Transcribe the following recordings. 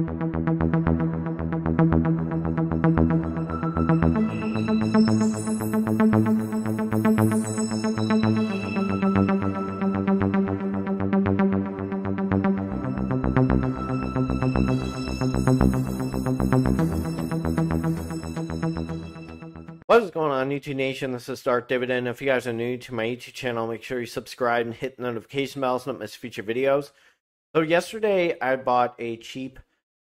What is going on, YouTube Nation? This is Darth Dividend. If you guys are new to my YouTube channel, make sure you subscribe and hit the notification bell so don't miss future videos. So yesterday, I bought a cheap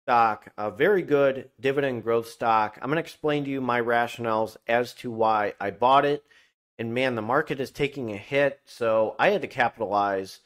stock, a very good dividend growth stock. I'm going to explain to you my rationales as to why I bought it. And man, the market is taking a hit, so I had to capitalize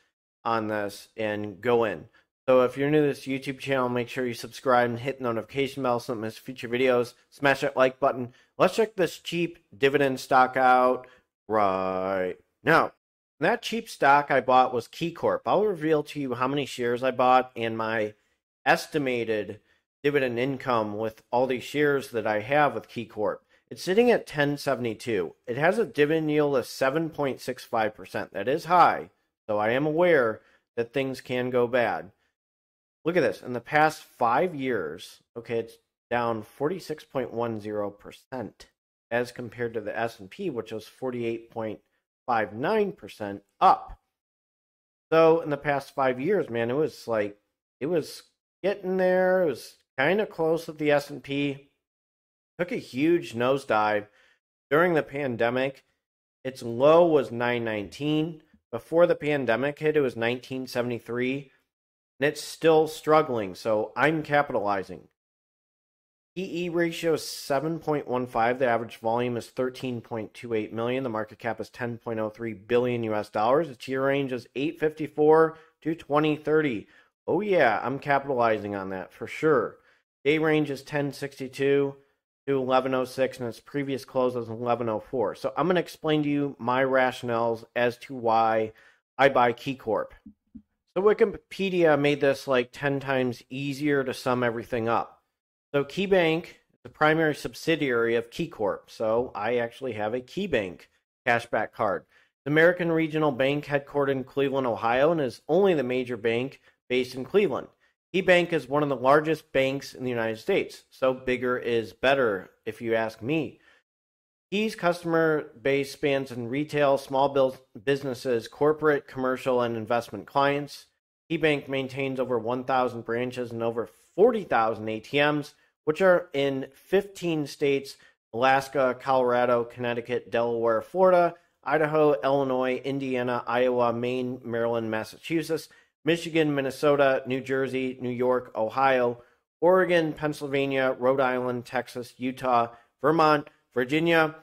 on this and go in. So if you're new to this YouTube channel, make sure you subscribe and hit the notification bell so don't miss future videos. Smash that like button. Let's check this cheap dividend stock out right now. That cheap stock I bought was KeyCorp. I'll reveal to you how many shares I bought and my estimated dividend income with all these shares that I have with KeyCorp. It's sitting at 1072. It has a dividend yield of 7.65%. That is high, so I am aware that things can go bad look at this in the past five years okay it's down 46.10% as compared to the s&p which was 48.59% up so in the past five years man it was like it was getting there it was kind of close with the s&p took a huge nosedive during the pandemic its low was 919 before the pandemic hit it was 1973 and it's still struggling. So I'm capitalizing. PE ratio is 7.15. The average volume is 13.28 million. The market cap is 10.03 billion US dollars. Its year range is 854 to 2030. Oh yeah, I'm capitalizing on that for sure. Day range is 1062 to 1106 and its previous close was 1104. So I'm going to explain to you my rationales as to why I buy KeyCorp. So Wikipedia made this like 10 times easier to sum everything up. So KeyBank is the primary subsidiary of KeyCorp. So I actually have a KeyBank cashback card. The American Regional Bank headquartered in Cleveland, Ohio, and is only the major bank based in Cleveland. KeyBank is one of the largest banks in the United States, so bigger is better, if you ask me. Key's customer base spans in retail, small businesses, corporate, commercial, and investment clients. KeyBank maintains over 1,000 branches and over 40,000 ATMs, which are in 15 states Alaska, Colorado, Connecticut, Delaware, Florida, Idaho, Illinois, Indiana, Iowa, Maine, Maryland, Massachusetts, Michigan, Minnesota, New Jersey, New York, Ohio, Oregon, Pennsylvania, Rhode Island, Texas, Utah, Vermont, Virginia,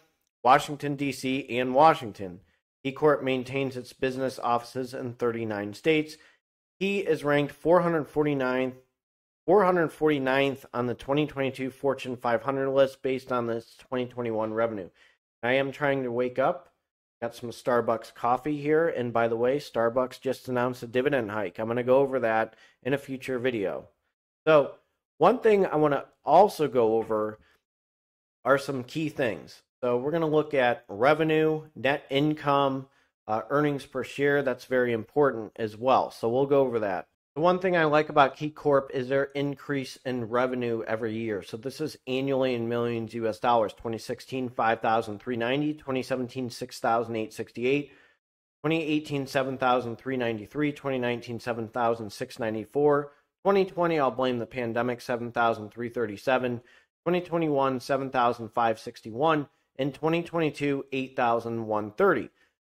Washington, D.C., and Washington. KeyCorp maintains its business offices in 39 states. He is ranked 449th, 449th on the 2022 Fortune 500 list based on this 2021 revenue. I am trying to wake up. Got some Starbucks coffee here. And by the way, Starbucks just announced a dividend hike. I'm going to go over that in a future video. So, one thing I want to also go over are some key things. So we're going to look at revenue, net income, uh, earnings per share. That's very important as well. So we'll go over that. The one thing I like about KeyCorp is their increase in revenue every year. So this is annually in millions US dollars. 2016, 5,390. 2017, 6,868. 2018, 7,393. 2019, 7,694. 2020, I'll blame the pandemic, 7,337. 2021 7,561 and 2022 8,130.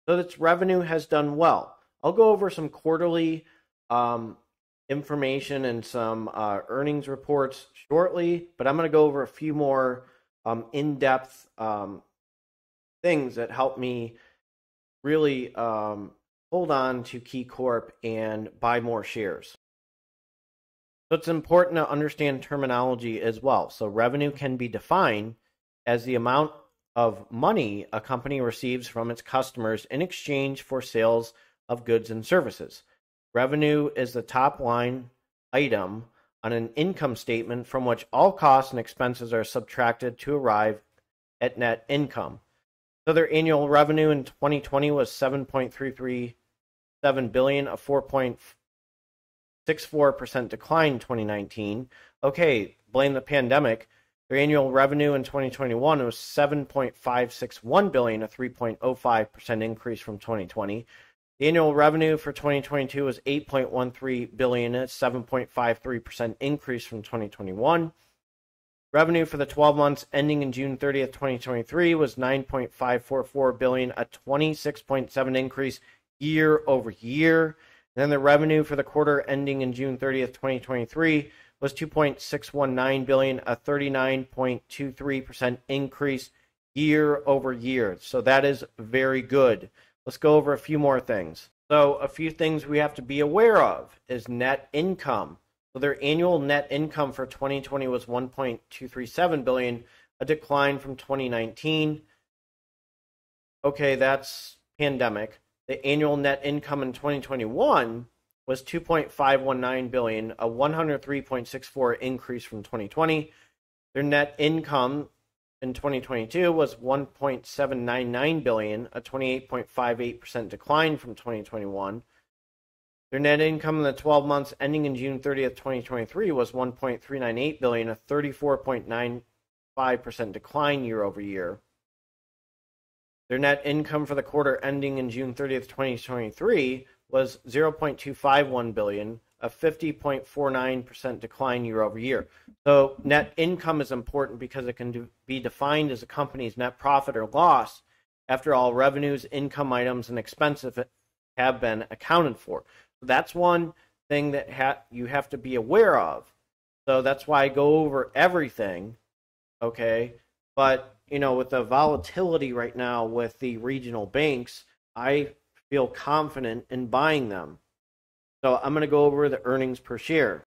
So its revenue has done well. I'll go over some quarterly um, information and some uh, earnings reports shortly, but I'm going to go over a few more um, in-depth um, things that help me really um, hold on to KeyCorp and buy more shares. So it's important to understand terminology as well. So revenue can be defined as the amount of money a company receives from its customers in exchange for sales of goods and services. Revenue is the top line item on an income statement from which all costs and expenses are subtracted to arrive at net income. So their annual revenue in 2020 was 7.337 billion, a 4. 6.4% decline in 2019. Okay, blame the pandemic. Their annual revenue in 2021 was 7.561 billion, a 3.05% increase from 2020. The annual revenue for 2022 was 8.13 billion, a 7.53% increase from 2021. Revenue for the 12 months ending in June 30th, 2023 was 9.544 billion, a 26.7 increase year over year. And then the revenue for the quarter ending in June 30th, 2023 was 2.619 billion, a 39.23% increase year over year. So that is very good. Let's go over a few more things. So a few things we have to be aware of is net income. So their annual net income for 2020 was 1.237 billion, a decline from 2019. Okay, that's pandemic. The annual net income in 2021 was 2.519 billion, a 103.64 increase from 2020. Their net income in 2022 was 1.799 billion, a 28.58% decline from 2021. Their net income in the 12 months ending in June 30th, 2023 was 1.398 billion, a 34.95% decline year over year. Their net income for the quarter ending in June 30th, 2023 was 0.251 billion, a 50.49% decline year over year. So net income is important because it can do, be defined as a company's net profit or loss after all revenues, income items, and expenses have been accounted for. So that's one thing that ha- you have to be aware of. So that's why I go over everything, okay? But, you know, with the volatility right now with the regional banks, I feel confident in buying them. So I'm going to go over the earnings per share.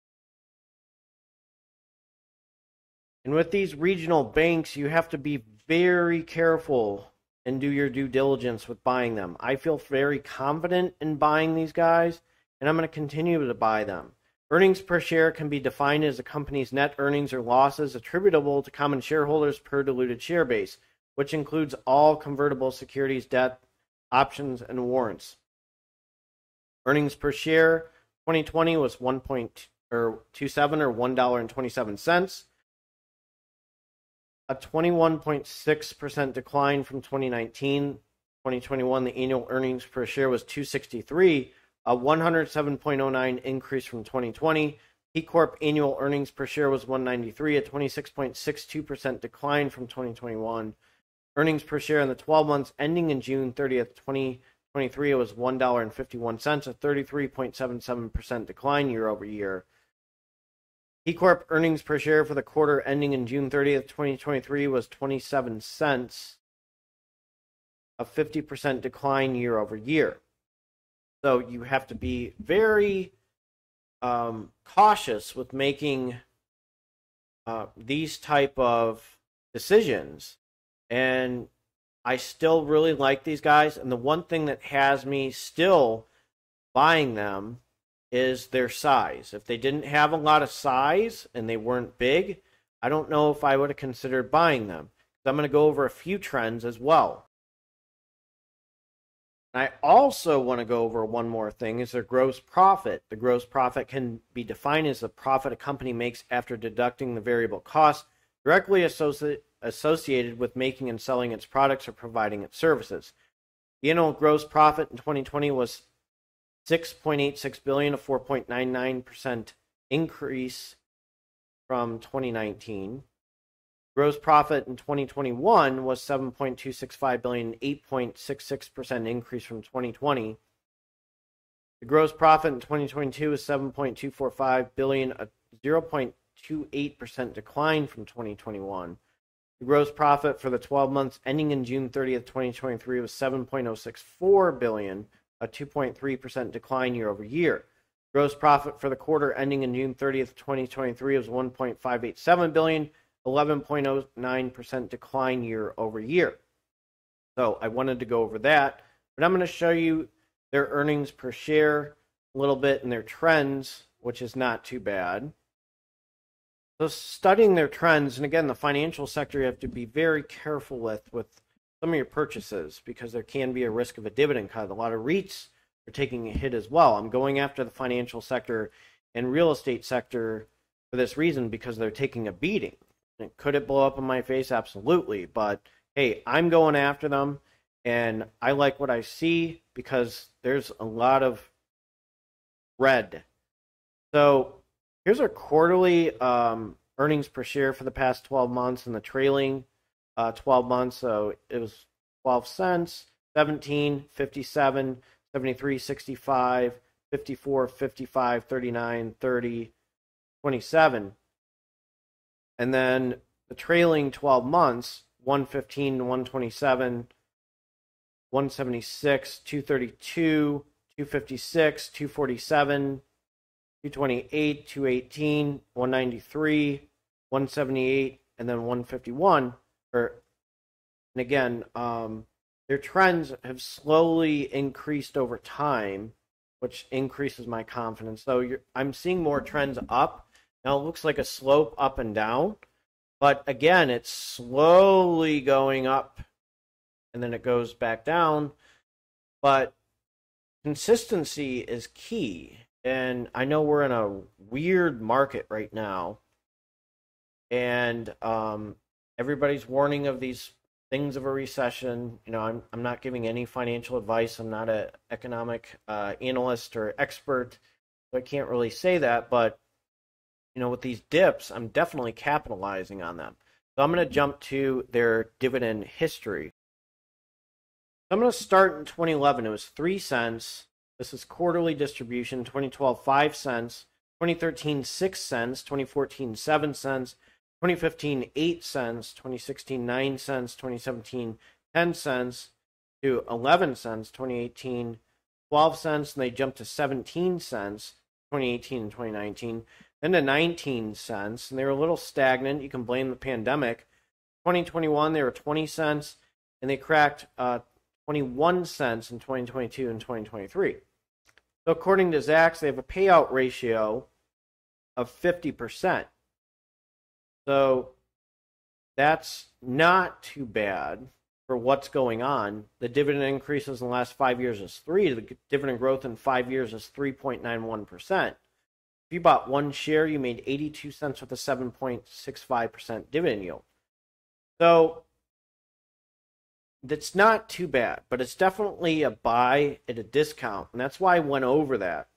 And with these regional banks, you have to be very careful and do your due diligence with buying them. I feel very confident in buying these guys, and I'm going to continue to buy them. Earnings per share can be defined as a company's net earnings or losses attributable to common shareholders per diluted share base, which includes all convertible securities, debt, options, and warrants. Earnings per share 2020 was 1. or 27 or $1.27. A 21.6% decline from 2019. 2021 the annual earnings per share was 263, a 107.09 increase from 2020. KeyCorp annual earnings per share was 193, a 26.62% decline from 2021. Earnings per share in the 12 months ending in June 30th, 20 23 it was $1.51, a 33.77% decline year over year. KeyCorp earnings per share for the quarter ending in June 30th, 2023 was 27 cents, a 50% decline year over year. So you have to be very um, cautious with making uh, these type of decisions and I still really like these guys, and the one thing that has me still buying them is their size. If they didn't have a lot of size and they weren't big, I don't know if I would have considered buying them. I'm going to go over a few trends as well. I also want to go over one more thing is their gross profit. The gross profit can be defined as the profit a company makes after deducting the variable costs directly associated associated with making and selling its products or providing its services. The annual gross profit in 2020 was 6.86 billion, a 4.99% increase from 2019. Gross profit in 2021 was 7.265 billion, 8.66% increase from 2020. The gross profit in 2022 is 7.245 billion, a 0.28% decline from 2021. The gross profit for the 12 months ending in June 30th, 2023 was 7.064 billion, a 2.3% decline year over year. Gross profit for the quarter ending in June 30th, 2023 was 1.587 billion, 11.09% decline year over year. So I wanted to go over that, but I'm going to show you their earnings per share a little bit and their trends, which is not too bad. So studying their trends, and again, the financial sector you have to be very careful with with some of your purchases because there can be a risk of a dividend cut. A lot of REITs are taking a hit as well. I'm going after the financial sector and real estate sector for this reason because they're taking a beating. Could it blow up in my face? Absolutely. But hey, I'm going after them and I like what I see because there's a lot of red. So here's our quarterly um, earnings per share for the past 12 months and the trailing uh, 12 months. So it was 12 cents, 17, 57, 73, 65, 54, 55, 39, 30, 27. And then the trailing 12 months, 115 127, 176, 232, 256, 247, 228, 218, 193, 178, and then 151. Or, and again, um, their trends have slowly increased over time, which increases my confidence. So I'm seeing more trends up. Now it looks like a slope up and down, but again, it's slowly going up and then it goes back down. But consistency is key. And I know we're in a weird market right now. And um, everybody's warning of these things of a recession. You know, I'm I'm not giving any financial advice. I'm not an economic uh, analyst or expert, so I can't really say that. But you know, with these dips, I'm definitely capitalizing on them. So I'm going to jump to their dividend history. I'm going to start in 2011. It was three cents. This is quarterly distribution. 2012, five cents. 2013, six cents. 2014, seven cents. 2015, 8 cents, 2016, 9 cents, 2017, 10 cents to 11 cents, 2018, 12 cents, and they jumped to 17 cents, 2018 and 2019, then to 19 cents, and they were a little stagnant. You can blame the pandemic. 2021, they were 20 cents, and they cracked uh, 21 cents in 2022 and 2023. So, according to Zacks, they have a payout ratio of 50%. So that's not too bad for what's going on. The dividend increases in the last five years is three. The dividend growth in five years is 3.91%. If you bought one share, you made 82 cents with a 7.65% dividend yield. So that's not too bad, but it's definitely a buy at a discount. And that's why I went over that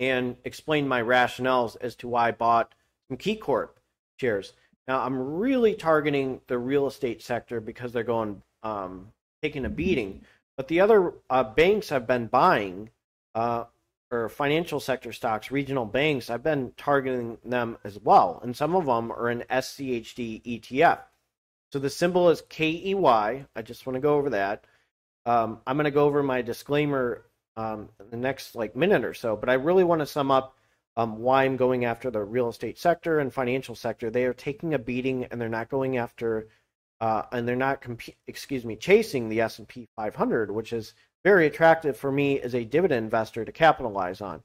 and explained my rationales as to why I bought some KeyCorp shares. Now, I'm really targeting the real estate sector because they're going um, taking a beating. But the other uh, banks I've been buying, uh, or financial sector stocks, regional banks, I've been targeting them as well. And some of them are in SCHD ETF. So the symbol is K E Y. I just want to go over that. Um, I'm going to go over my disclaimer um, in the next like minute or so, but I really want to sum up um, why I'm going after the real estate sector and financial sector. They are taking a beating, and they're not going after, uh, and they're not, comp- excuse me, chasing the S and P 500, which is very attractive for me as a dividend investor to capitalize on.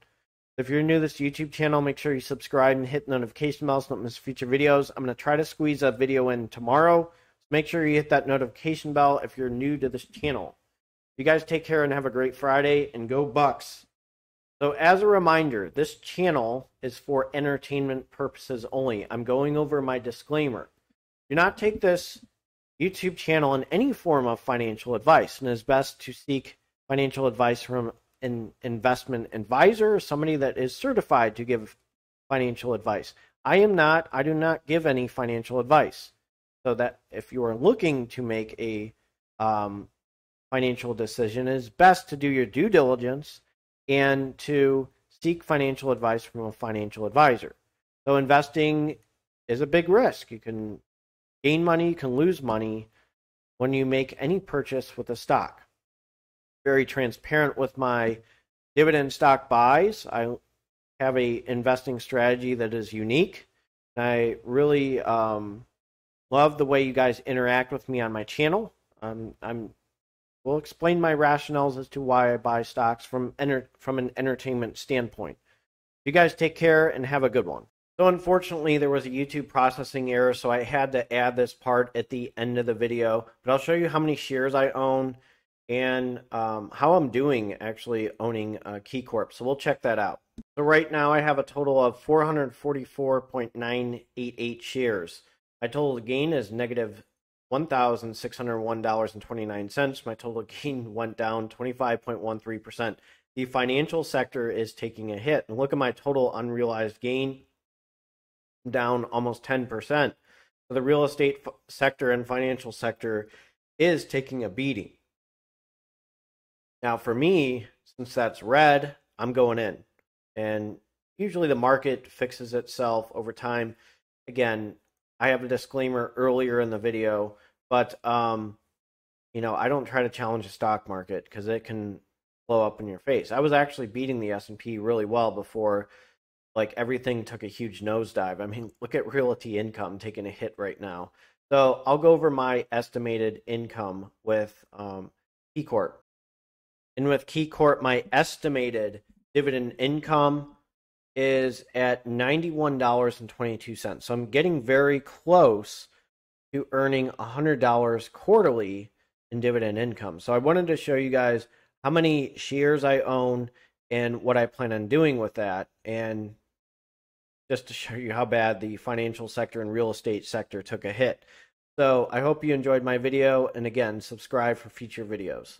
If you're new to this YouTube channel, make sure you subscribe and hit the notification bell so don't miss future videos. I'm going to try to squeeze a video in tomorrow. Make sure you hit that notification bell if you're new to this channel. You guys take care and have a great Friday, and go Bucks. So, as a reminder, this channel is for entertainment purposes only. I'm going over my disclaimer. Do not take this YouTube channel in any form of financial advice, and it is best to seek financial advice from an investment advisor, or somebody that is certified to give financial advice. I am not, I do not give any financial advice. So that if you are looking to make a um, financial decision, it is best to do your due diligence and to seek financial advice from a financial advisor. So, investing is a big risk. You can gain money, you can lose money when you make any purchase with a stock. Very transparent with my dividend stock buys. I have a investing strategy that is unique. I really um, love the way you guys interact with me on my channel. Um, I'm will explain my rationales as to why I buy stocks from enter- from an entertainment standpoint. You guys take care and have a good one. So unfortunately, there was a YouTube processing error, so I had to add this part at the end of the video. But I'll show you how many shares I own and um, how I'm doing actually owning uh, KeyCorp. So we'll check that out. So right now I have a total of 444.988 shares. My total gain is negative $1,601.29. My total gain went down 25.13%. The financial sector is taking a hit. And look at my total unrealized gain down almost 10%. So the real estate sector and financial sector is taking a beating. Now, for me, since that's red, I'm going in. And usually the market fixes itself over time. Again, I have a disclaimer earlier in the video, but um, you know, I don't try to challenge the stock market because it can blow up in your face. I was actually beating the S&P really well before like everything took a huge nosedive. I mean, look at realty income taking a hit right now. So I'll go over my estimated income with um, KeyCorp. And with KeyCorp, my estimated dividend income is at $91.22. So I'm getting very close to earning $100 quarterly in dividend income. So I wanted to show you guys how many shares I own and what I plan on doing with that. And just to show you how bad the financial sector and real estate sector took a hit. So I hope you enjoyed my video. And again, subscribe for future videos.